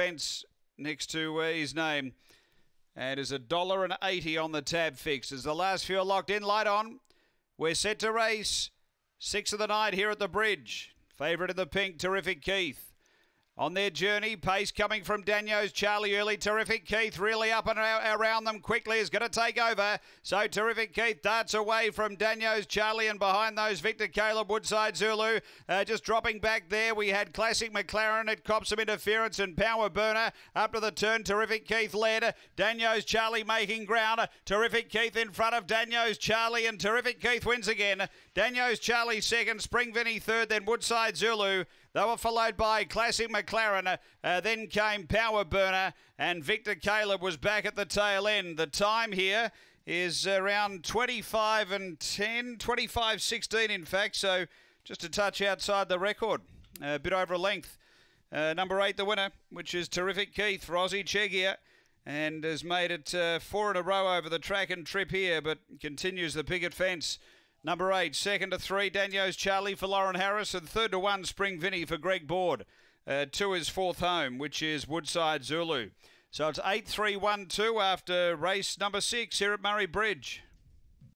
fence next to his name. And is a dollar and eighty on the tab fix. As the last few are locked in, light on. We're set to race. Six of the night here at the bridge. Favourite in the pink, Terrific Keith. On their journey, pace coming from Daniels. Charlie early. Terrific Keith really up and around them quickly is going to take over. So Terrific Keith darts away from Daniels. Charlie and behind those Victor Caleb Woodside Zulu. Uh, just dropping back there. We had Classic McLaren. It cops some interference and Power Burner up to the turn. Terrific Keith led. Daniels Charlie making ground. Terrific Keith in front of Daniels Charlie and Terrific Keith wins again. Daniels Charlie second. Spring Vinny third. Then Woodside Zulu. They were followed by Classic McLaren. Uh, then came Power Burner, and Victor Caleb was back at the tail end. The time here is around 25 and 10, 25 16 in fact, so just a touch outside the record, a bit over a length. Uh, number eight, the winner, which is terrific Keith, Rossi Chegia, and has made it uh, four in a row over the track and trip here, but continues the picket fence. Number eight, second to three, Daniels Charlie for Lauren Harris, and third to one, Spring Vinny for Greg Board. Uh, to his fourth home, which is Woodside Zulu. So it's 8 3 1 2 after race number six here at Murray Bridge.